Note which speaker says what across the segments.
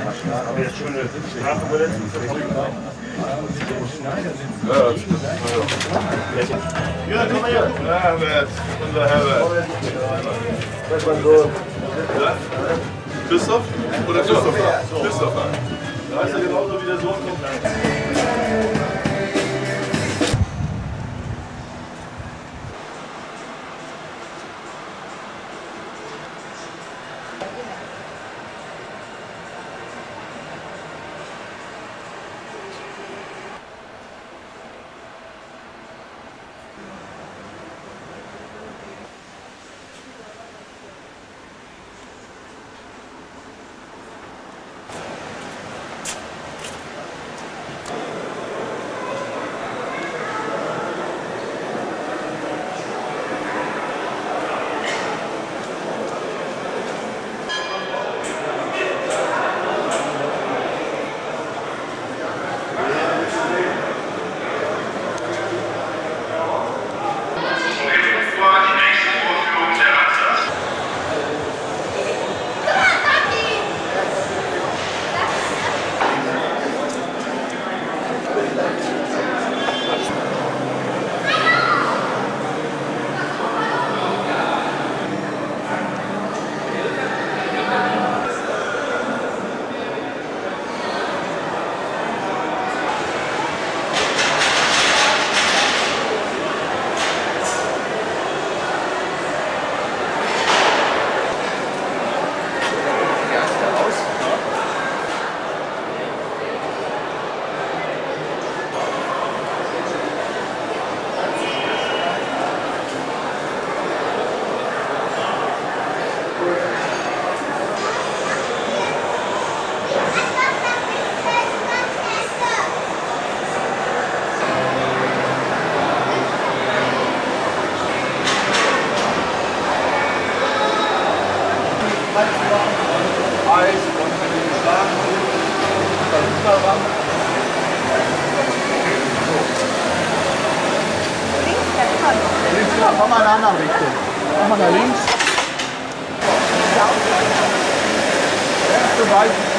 Speaker 1: Aber jetzt schon eine Strafverletzung
Speaker 2: Ja,
Speaker 1: Ja, komm mal her.
Speaker 2: Herbert, unser Herbert.
Speaker 1: Das war so.
Speaker 2: Ja? Christoph? Oder Christopher? Christopher.
Speaker 1: Da ist er genauso wie der Sohn von
Speaker 3: Ja, komm mal in eine andere Richtung. Komm mal nach links. Zu weit.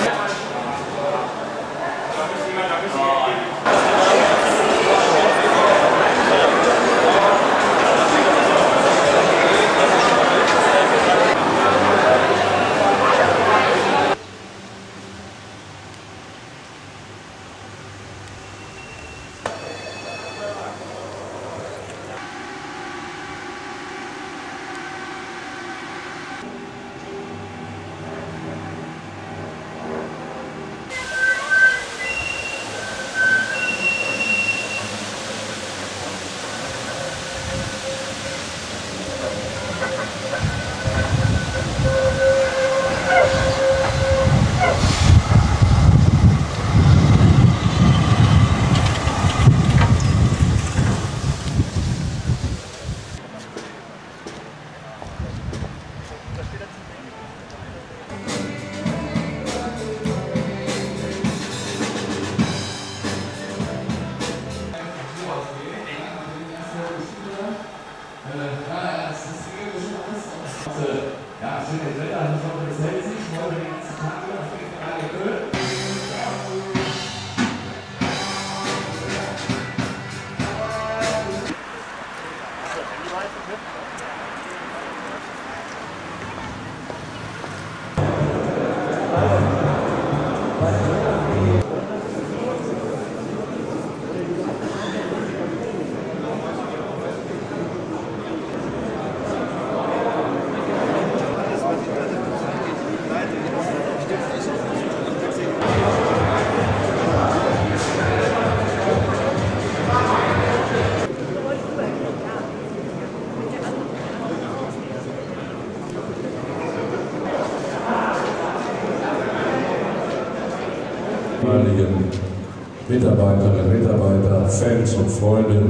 Speaker 4: Mitarbeiterinnen, Mitarbeiter, Fans und Freunde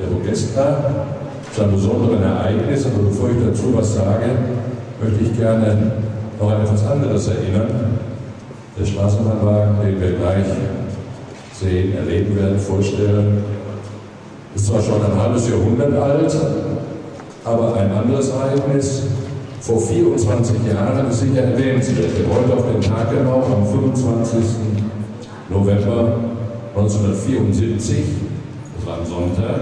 Speaker 4: der Vogestra zu einem besonderen Ereignis. Aber bevor ich dazu was sage, möchte ich gerne noch an etwas anderes erinnern. Der Straßenbahnwagen, den wir gleich sehen, erleben werden, vorstellen, ist zwar schon ein halbes Jahrhundert alt, aber ein anderes Ereignis vor 24 Jahren ist sicher erwähnenswert. Wir heute auf den Tag genau am 25. November 1974, das war ein Sonntag,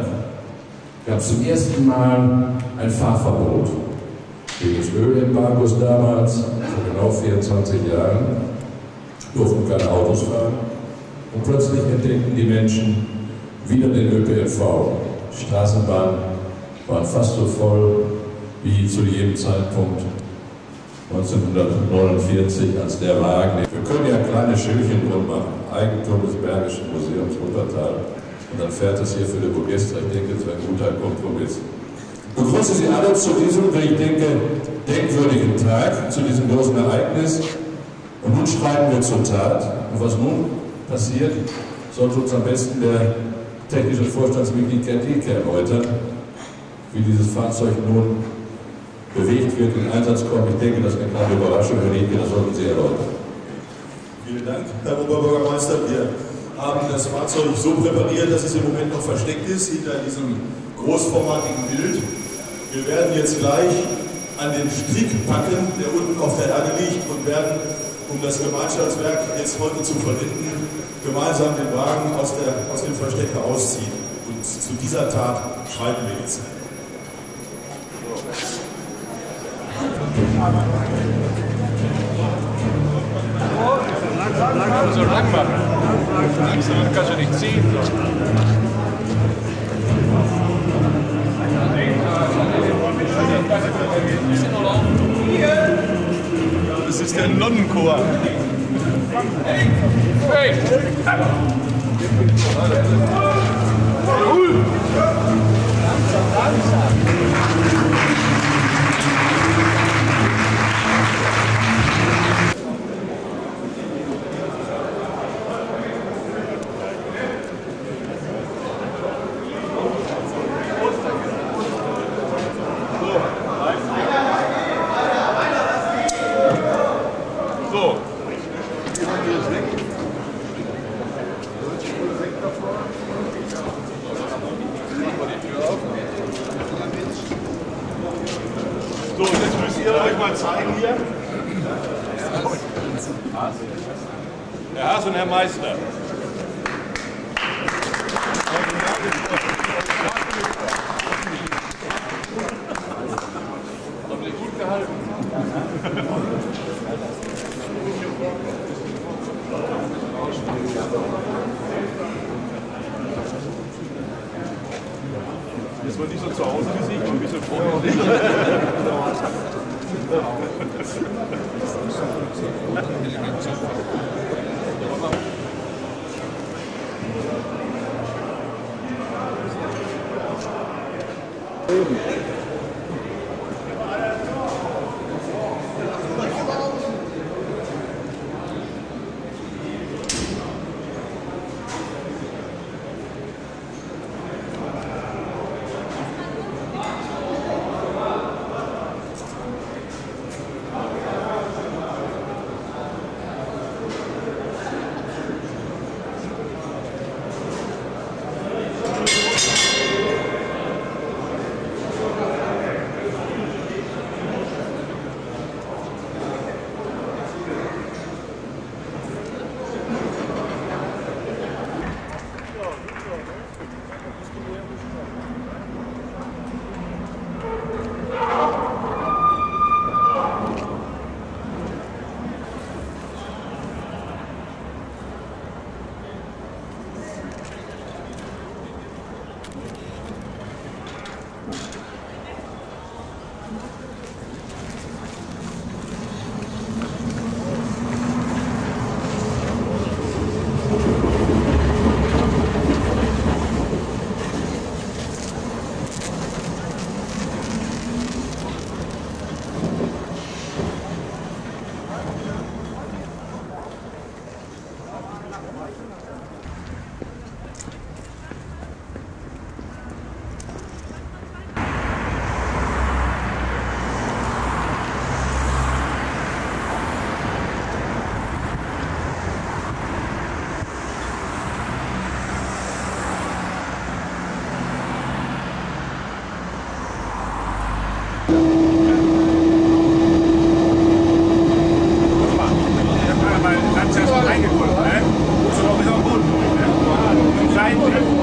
Speaker 4: gab es zum ersten Mal ein Fahrverbot wegen des Ölembargos damals, vor genau 24 Jahren, durften keine Autos fahren. Und plötzlich entdeckten die Menschen wieder den ÖPNV. Die Straßenbahn waren fast so voll wie zu jedem Zeitpunkt 1949, als der Wagen. Wir können ja kleine Schildchen drum machen. Eigentum des Bergischen Museums Wuppertal. Und dann fährt es hier für die Burgestra. Ich denke, das wäre ein guter Kompromiss. Ich begrüße Sie alle zu diesem, wie ich denke, denkwürdigen Tag, zu diesem großen Ereignis. Und nun schreiten wir zur Tat. Und was nun passiert, sollte uns am besten der technische Vorstandsmitglied Gerd erläutern, wie dieses Fahrzeug nun bewegt wird, in Einsatz kommt. Ich denke, das ist eine kleine Überraschung, Herr Rieke, das sollten Sie erläutern.
Speaker 2: Vielen Dank, Herr Oberbürgermeister. Wir haben das Fahrzeug so präpariert, dass es im Moment noch versteckt ist hinter diesem großformatigen Bild. Wir werden jetzt gleich an den Strick packen, der unten auf der Erde liegt und werden, um das Gemeinschaftswerk jetzt heute zu vollenden, gemeinsam den Wagen aus, der, aus dem Versteck herausziehen. Und zu dieser Tat schreiten wir jetzt.
Speaker 3: Langsam, so lang machen. Langsam kannst du nicht ziehen.
Speaker 5: Das ist der Nonnenchor.
Speaker 3: Hey!
Speaker 5: So. So, und jetzt müsst ihr euch mal zeigen hier.
Speaker 3: Herr Haas und Herr Meister. Haben Deus. Thank you.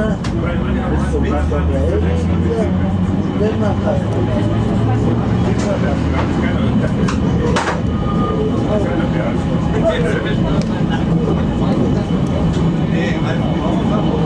Speaker 5: Kinder bis zum Rest der Welt. Wenn man das Nee, einfach